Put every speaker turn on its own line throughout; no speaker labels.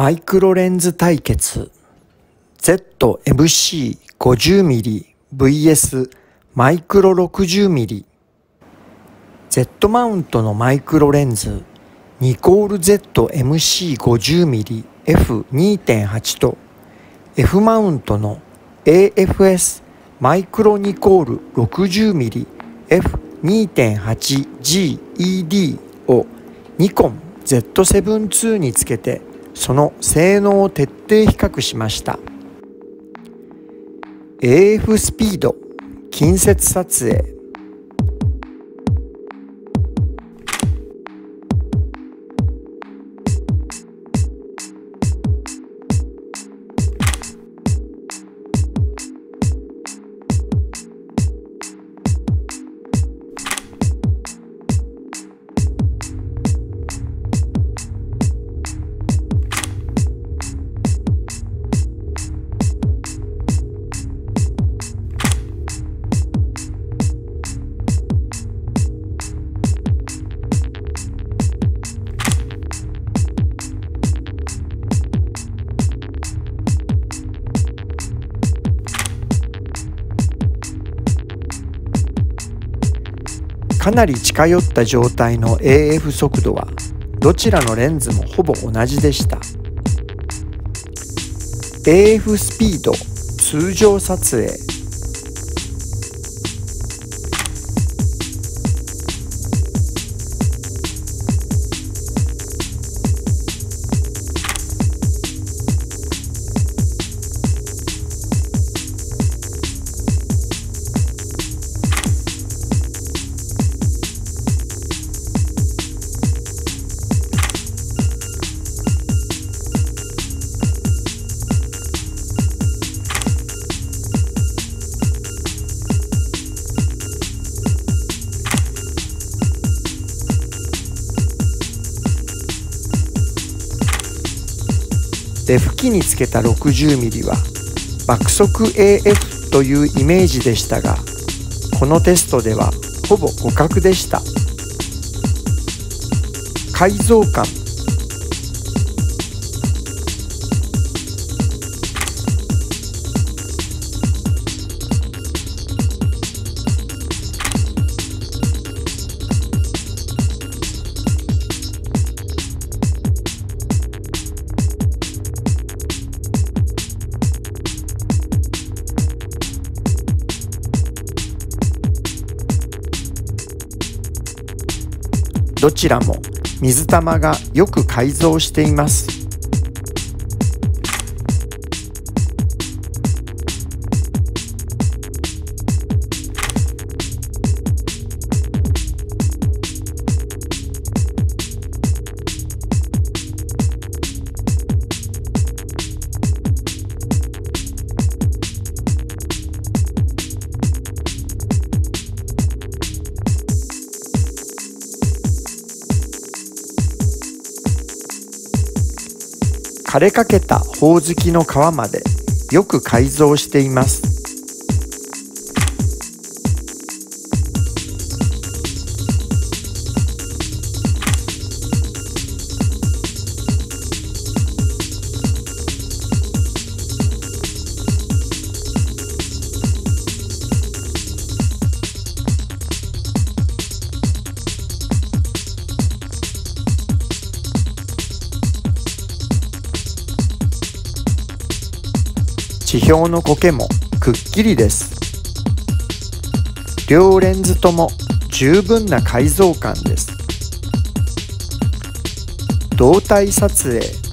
マイクロレンズ対決。ZMC50mmVS マイクロ 60mm Z マウントのマイクロレンズニコール ZMC50mm F2.8 と。F マウントの AFS マイクロニコール 60mm F2.8GED をニコン Z7 II につけてその性能を徹底比較しました。AF スピード近接撮影かなり近寄った状態の AF 速度はどちらのレンズもほぼ同じでした。AF スピード通常撮影。で吹きにつけた 60mm は爆速 AF というイメージでしたがこのテストではほぼ互角でした。改造感どちらも水玉がよく改造しています。枯れかけたほおずきの皮までよく改造しています。地表の苔もくっきりです。両レンズとも十分な改造感です。動体撮影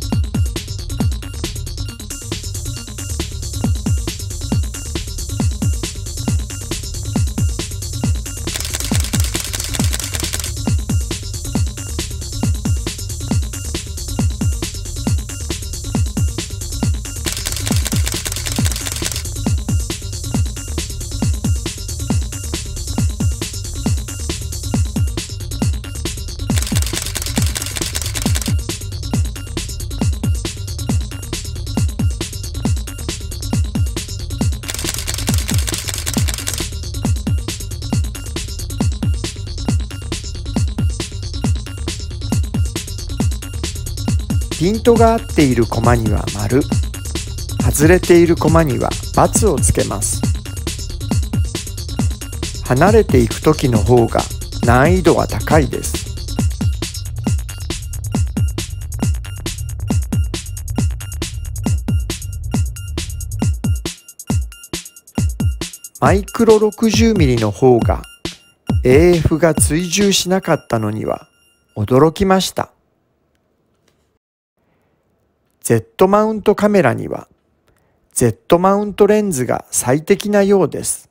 ピントが合っているコマには丸。外れているコマには×をつけます。離れていく時の方が難易度は高いです。マイクロ 60mm の方が AF が追従しなかったのには驚きました。Z マウントカメラには Z マウントレンズが最適なようです。